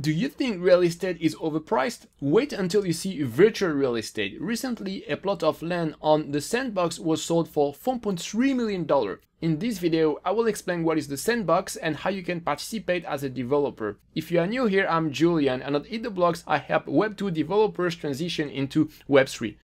Do you think real estate is overpriced? Wait until you see virtual real estate. Recently, a plot of land on the Sandbox was sold for $4.3 million. In this video, I will explain what is the Sandbox and how you can participate as a developer. If you are new here, I'm Julien and EatTheBlocks I help Web2 developers transition into Web3.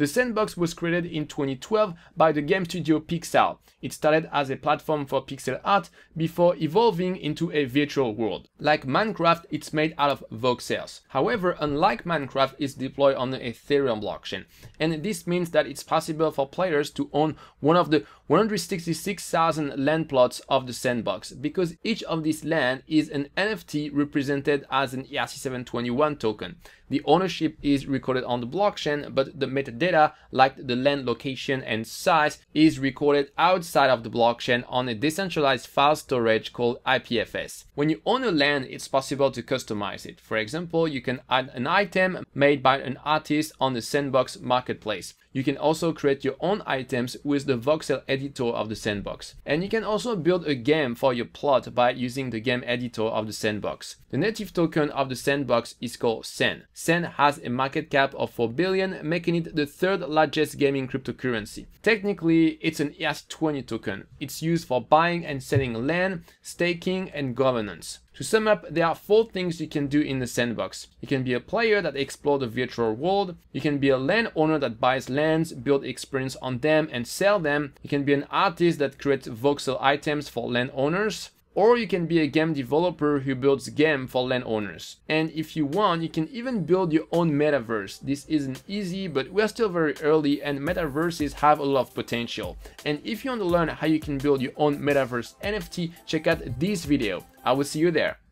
The Sandbox was created in 2012 by the game studio Pixowl. It started as a platform for pixel art before evolving into a virtual world. Like Minecraft, it's made out of voxels. However, unlike Minecraft, it's deployed on the Ethereum blockchain. And this means that it's possible for players to own one of the 166,000 land plots of the Sandbox because each of these land is an NFT represented as an ERC721 token. The ownership is recorded on the blockchain, but the metadata, like the land location and size, is recorded outside of the blockchain on a decentralized file storage called IPFS. When you own a land, it's possible to customize it. For example, you can add an item made by an artist on the Sandbox marketplace. You can also create your own items with the voxel editor of the sandbox. And you can also build a game for your plot by using the game editor of the sandbox. The native token of the sandbox is called SAND. SAND has a market cap of 4 billion, making it the third largest gaming cryptocurrency. Technically, it's an ERC20 token. It's used for buying and selling land, staking, and governance. To sum up, there are four things you can do in the sandbox. You can be a player that explores the virtual world. You can be a landowner that buys lands, build experience on them and sell them. You can be an artist that creates voxel items for landowners or you can be a game developer who builds game for landowners. And if you want, you can even build your own metaverse. This isn't easy, but we're still very early and metaverses have a lot of potential. And if you want to learn how you can build your own metaverse NFT, check out this video. I will see you there.